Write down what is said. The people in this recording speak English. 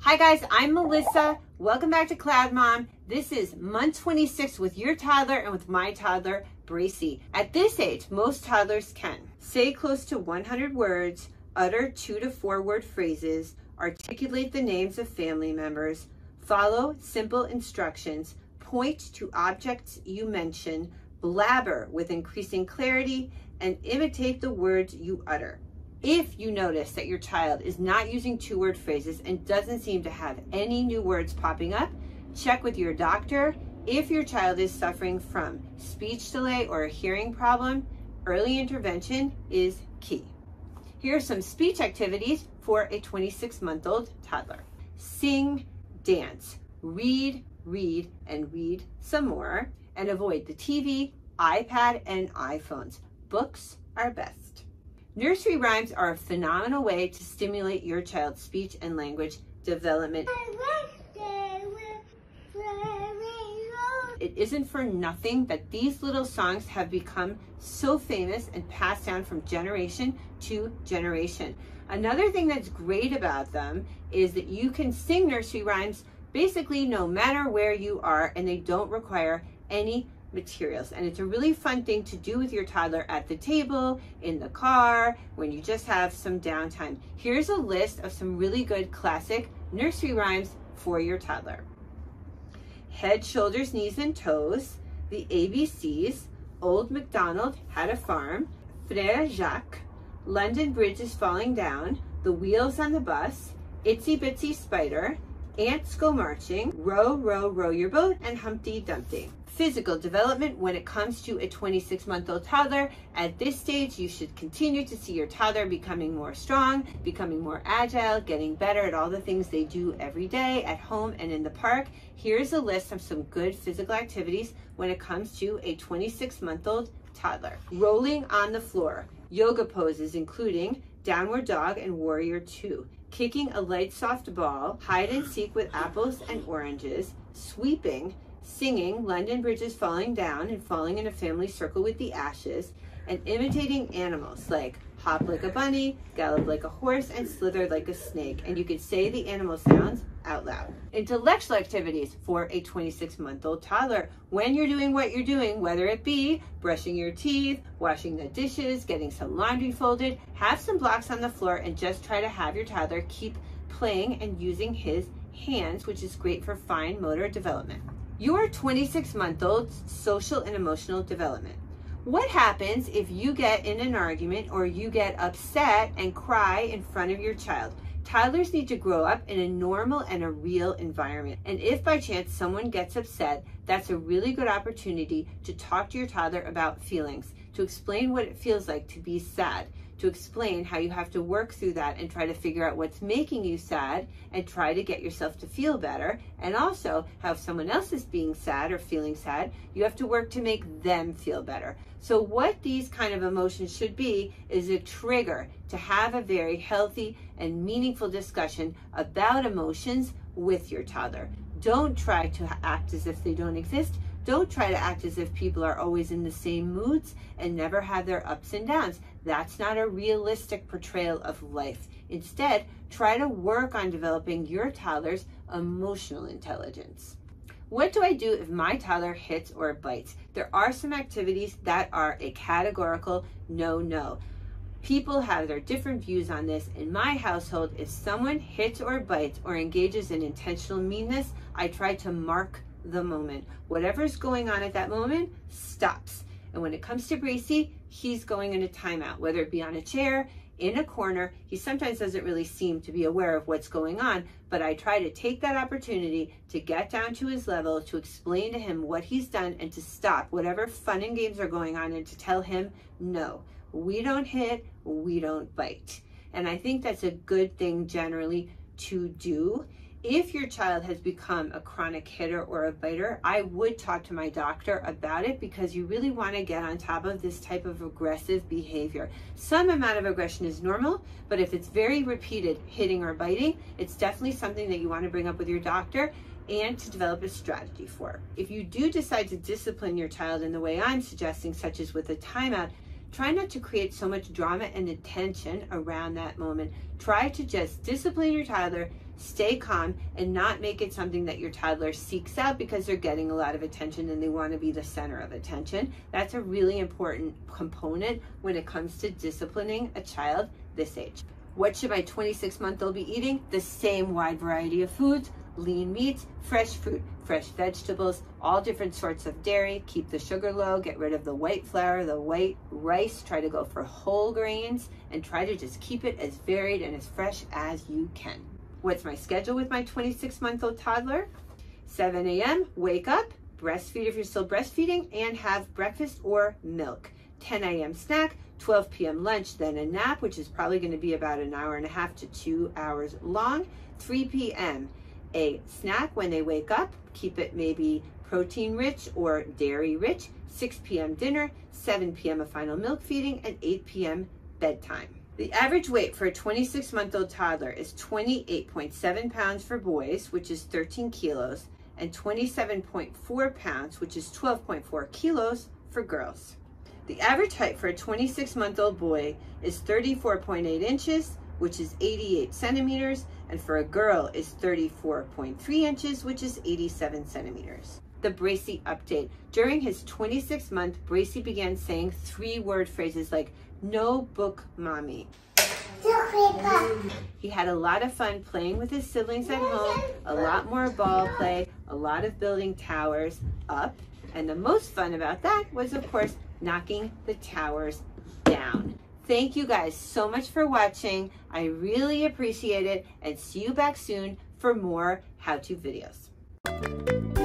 Hi guys, I'm Melissa. Welcome back to Cloud Mom. This is month 26 with your toddler and with my toddler, Bracey. At this age, most toddlers can say close to 100 words, utter two to four word phrases, articulate the names of family members, follow simple instructions, point to objects you mention, blabber with increasing clarity, and imitate the words you utter. If you notice that your child is not using two word phrases and doesn't seem to have any new words popping up, check with your doctor. If your child is suffering from speech delay or a hearing problem, early intervention is key. Here are some speech activities for a 26 month old toddler sing, dance, read, read, and read some more, and avoid the TV, iPad, and iPhones. Books are best. Nursery rhymes are a phenomenal way to stimulate your child's speech and language development. It isn't for nothing that these little songs have become so famous and passed down from generation to generation. Another thing that's great about them is that you can sing nursery rhymes basically no matter where you are and they don't require any materials. And it's a really fun thing to do with your toddler at the table, in the car, when you just have some downtime. Here's a list of some really good classic nursery rhymes for your toddler. Head, shoulders, knees, and toes, the ABCs, Old MacDonald had a farm, Frere Jacques, London Bridge is falling down, the wheels on the bus, Itsy Bitsy Spider, Ants Go Marching, Row, Row, Row Your Boat, and Humpty Dumpty physical development when it comes to a 26 month old toddler. At this stage, you should continue to see your toddler becoming more strong, becoming more agile, getting better at all the things they do every day at home and in the park. Here's a list of some good physical activities when it comes to a 26 month old toddler. Rolling on the floor, yoga poses including downward dog and warrior two, kicking a light soft ball, hide and seek with apples and oranges, sweeping, singing London Bridges falling down and falling in a family circle with the ashes, and imitating animals like hop like a bunny, gallop like a horse, and slither like a snake. And you could say the animal sounds out loud. Intellectual activities for a 26 month old toddler. When you're doing what you're doing, whether it be brushing your teeth, washing the dishes, getting some laundry folded, have some blocks on the floor and just try to have your toddler keep playing and using his hands, which is great for fine motor development. Your 26 month old's social and emotional development. What happens if you get in an argument or you get upset and cry in front of your child? Toddlers need to grow up in a normal and a real environment. And if by chance someone gets upset, that's a really good opportunity to talk to your toddler about feelings, to explain what it feels like to be sad, to explain how you have to work through that and try to figure out what's making you sad and try to get yourself to feel better. And also, how if someone else is being sad or feeling sad, you have to work to make them feel better. So, what these kind of emotions should be is a trigger to have a very healthy and meaningful discussion about emotions with your toddler. Don't try to act as if they don't exist. Don't try to act as if people are always in the same moods and never have their ups and downs. That's not a realistic portrayal of life. Instead, try to work on developing your toddler's emotional intelligence. What do I do if my toddler hits or bites? There are some activities that are a categorical no no. People have their different views on this. In my household, if someone hits or bites or engages in intentional meanness, I try to mark the moment. Whatever's going on at that moment stops. And when it comes to Bracey, he's going in a timeout, whether it be on a chair, in a corner. He sometimes doesn't really seem to be aware of what's going on, but I try to take that opportunity to get down to his level, to explain to him what he's done, and to stop whatever fun and games are going on, and to tell him, no, we don't hit, we don't bite. And I think that's a good thing generally to do if your child has become a chronic hitter or a biter, I would talk to my doctor about it because you really want to get on top of this type of aggressive behavior. Some amount of aggression is normal, but if it's very repeated hitting or biting, it's definitely something that you want to bring up with your doctor. and to develop a strategy for. If you do decide to discipline your child in the way I'm suggesting, such as with a timeout, try not to create so much drama and attention around that moment. Try to just discipline your toddler, stay calm, and not make it something that your toddler seeks out because they're getting a lot of attention and they want to be the center of attention. That's a really important component when it comes to disciplining a child this age. What should my 26 month old be eating? The same wide variety of foods, lean meats, fresh fruit, fresh vegetables, all different sorts of dairy. Keep the sugar low, get rid of the white flour, the white rice. Try to go for whole grains and try to just keep it as varied and as fresh as you can. What's my schedule with my 26 month old toddler? 7 a.m., wake up, breastfeed if you're still breastfeeding, and have breakfast or milk. 10 a.m. snack, 12 p.m. lunch, then a nap, which is probably going to be about an hour and a half to two hours long. 3 p.m. a snack when they wake up, keep it maybe protein rich or dairy rich. 6 p.m. dinner, 7 p.m. a final milk feeding, and 8 p.m. bedtime. The average weight for a 26 month old toddler is 28.7 pounds for boys, which is 13 kilos, and 27.4 pounds, which is 12.4 kilos for girls. The average height for a 26 month old boy is 34.8 inches, which is 88 centimeters, and for a girl is 34.3 inches, which is 87 centimeters. The Bracey update. During his 26 month, Bracey began saying three word phrases like, no book mommy. He had a lot of fun playing with his siblings at home, a lot more ball play, a lot of building towers up, and the most fun about that was, of course, knocking the towers down. Thank you guys so much for watching. I really appreciate it and see you back soon for more how-to videos.